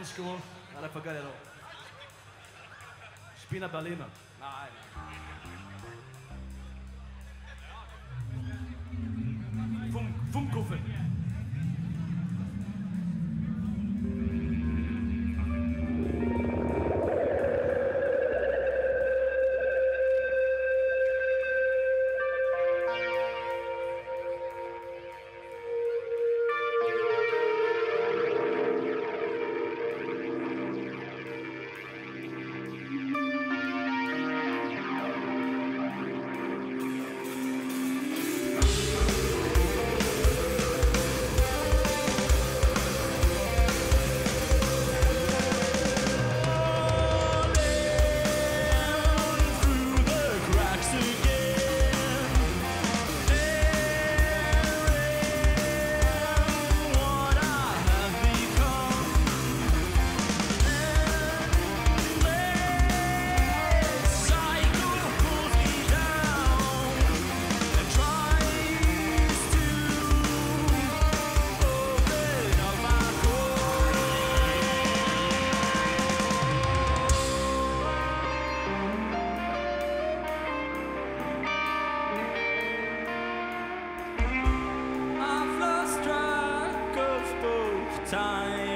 German in school, and I forgot it all. Time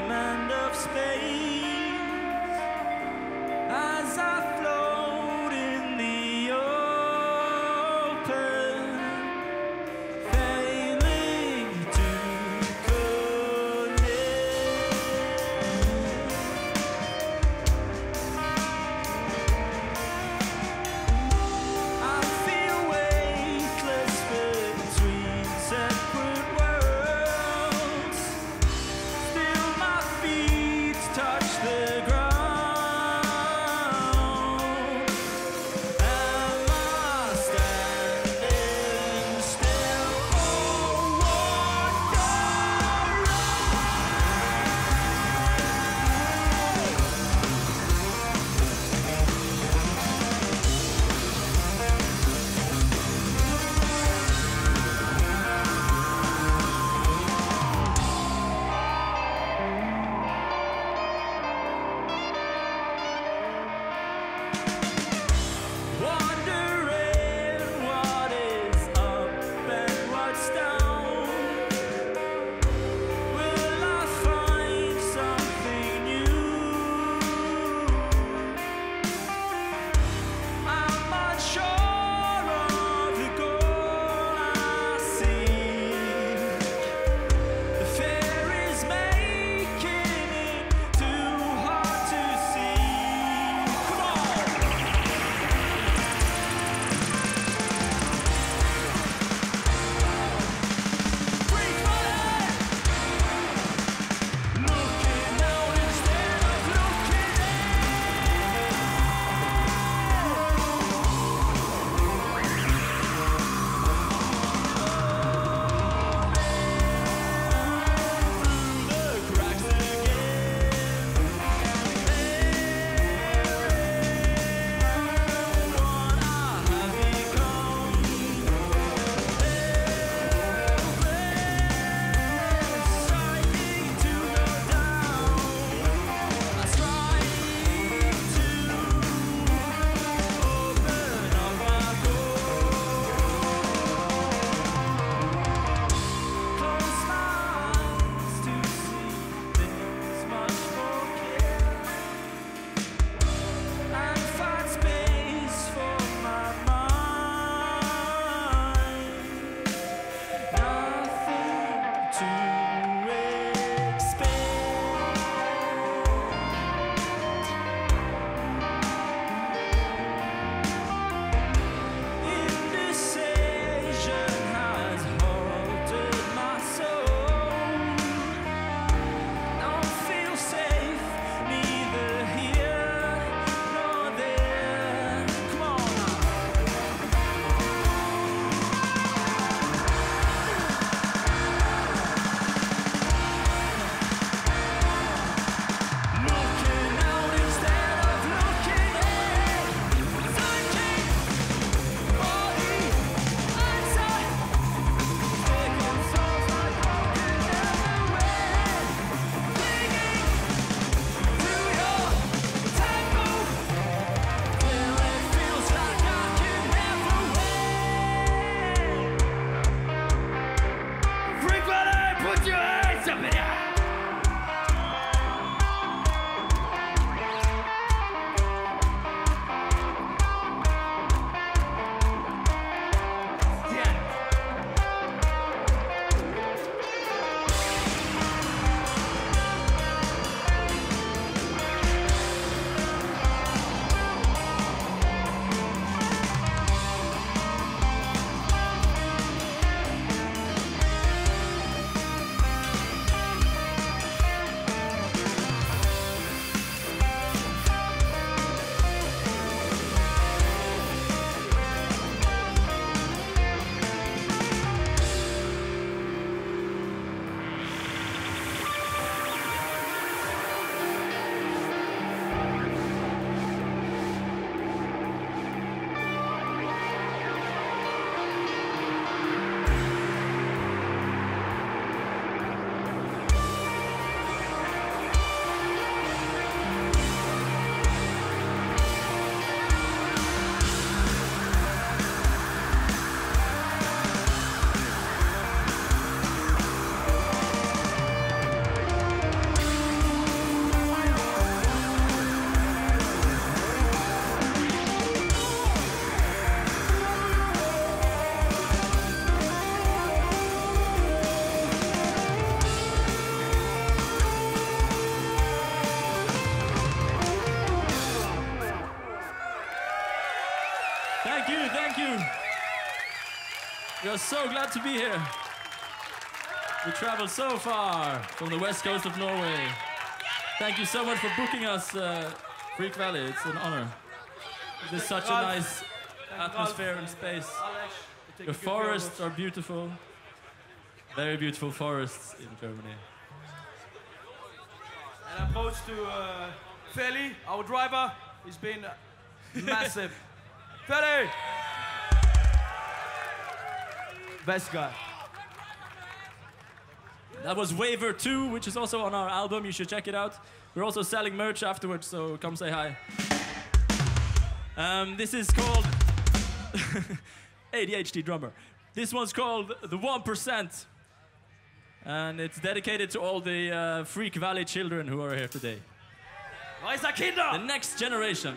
are so glad to be here. We traveled so far from the west coast of Norway. Thank you so much for booking us, uh, Freak Valley. It's an honor. It is such a nice atmosphere and space. Alex, you take The good care of forests are beautiful. Very beautiful forests in Germany. And approach to uh, Feli, our driver. He's been massive. Feli! Best guy. That was Waver 2, which is also on our album. You should check it out. We're also selling merch afterwards, so come say hi. Um, this is called ADHD drummer. This one's called The 1%. And it's dedicated to all the uh, Freak Valley children who are here today. The next generation.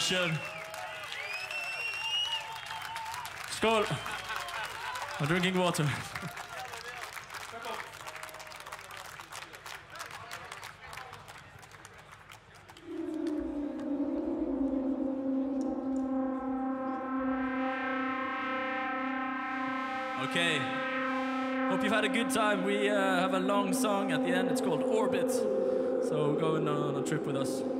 Dankeschön. Skål. I'm drinking water. Okay. Hope you've had a good time. We uh, have a long song at the end. It's called Orbit. So go on a trip with us.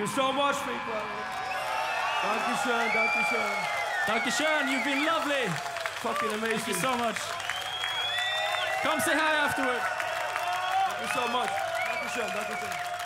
Thank you so much, Freak Valley. Dankeschön, Dankeschön. Dankeschön, you, Sean. Thank you, Sean. You've been lovely. Fucking Thank you so much. Come say hi afterward. Thank you so much. Dankeschön, Dankeschön.